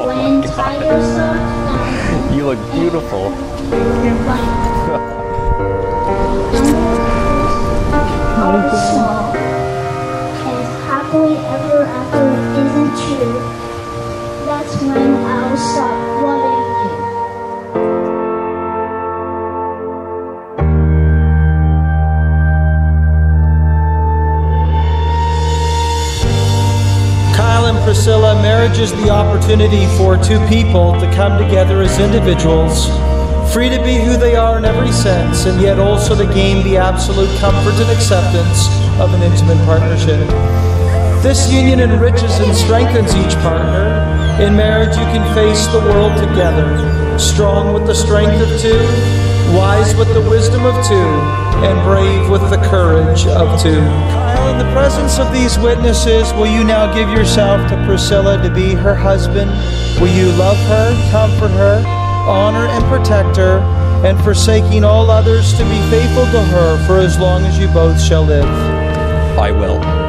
Oh my god. You look beautiful. Marriage is the opportunity for two people to come together as individuals, free to be who they are in every sense, and yet also to gain the absolute comfort and acceptance of an intimate partnership. This union enriches and strengthens each partner. In marriage, you can face the world together, strong with the strength of two, wise with the wisdom of two, and brave with the courage of two. Kyle, in the presence of these witnesses, will you now give yourself to Priscilla to be her husband? Will you love her, comfort her, honor and protect her, and forsaking all others to be faithful to her for as long as you both shall live? I will.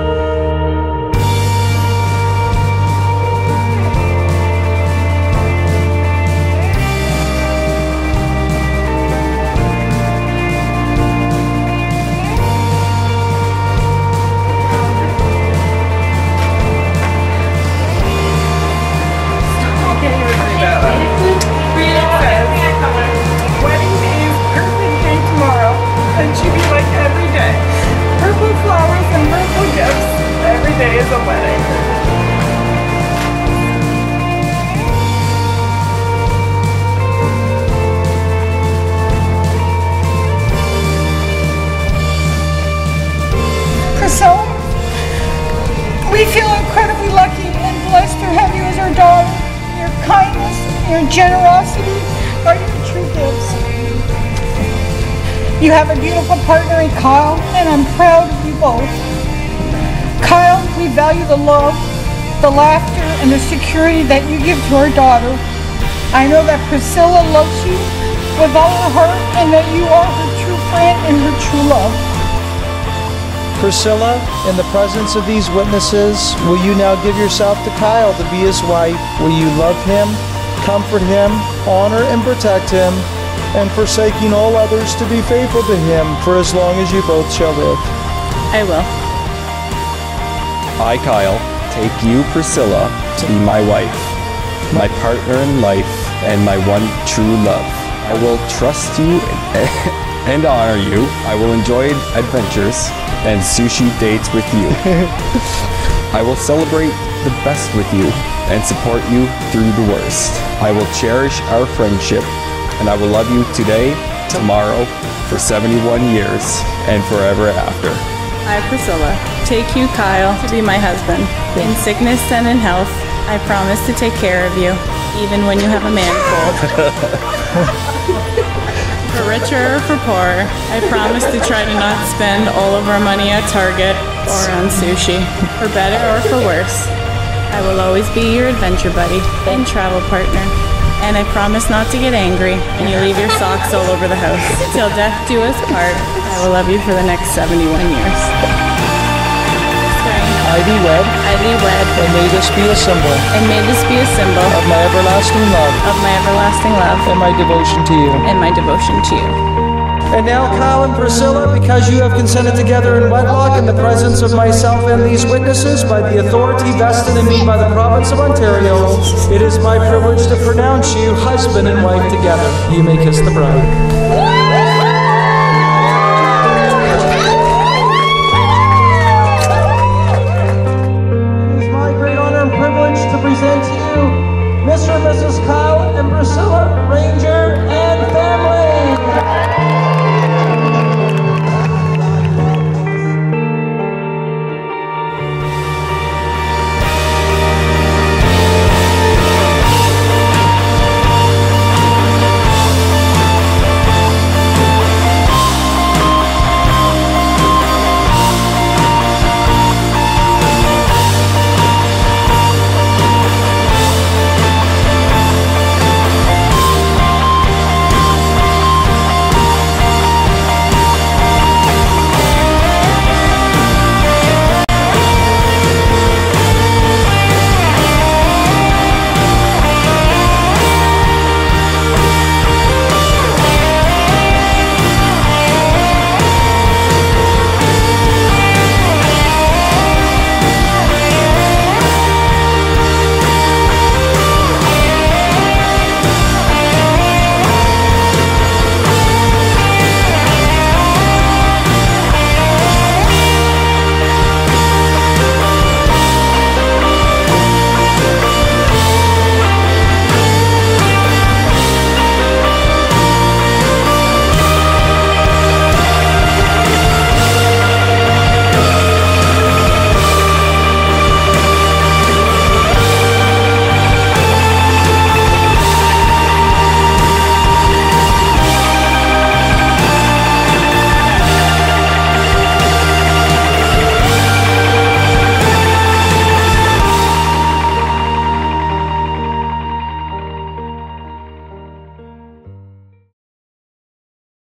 Priscilla, we feel incredibly lucky and blessed to have you as our daughter. Your kindness, your generosity are your true gifts. You have a beautiful partner in Kyle, and I'm proud of you both. Kyle, we value the love, the laughter, and the security that you give to our daughter. I know that Priscilla loves you with all her heart and that you are her true friend and her true love. Priscilla, in the presence of these witnesses, will you now give yourself to Kyle to be his wife? Will you love him, comfort him, honor and protect him, and forsaking all others to be faithful to him for as long as you both shall live? I will. I, Kyle, take you, Priscilla, to be my wife, my partner in life, and my one true love. I will trust you and honor you. I will enjoy adventures and sushi dates with you. I will celebrate the best with you and support you through the worst. I will cherish our friendship and I will love you today, tomorrow, for 71 years, and forever after. I, Priscilla, take you, Kyle, to be my husband. In sickness and in health, I promise to take care of you, even when you have a man cold. richer or for poorer, I promise to try to not spend all of our money at Target or on sushi. For better or for worse, I will always be your adventure buddy and travel partner. And I promise not to get angry when you leave your socks all over the house. Till death do us part, I will love you for the next 71 years. I thee wed, I thee wed, and may this be a symbol and may this be a symbol of my everlasting love of my everlasting love and my devotion to you. and my devotion to you. And now, Kyle and Priscilla, because you have consented together in wedlock in the presence of myself and these witnesses by the authority vested in me by the province of Ontario, it is my privilege to pronounce you husband and wife together. You may kiss the bride. Ranger.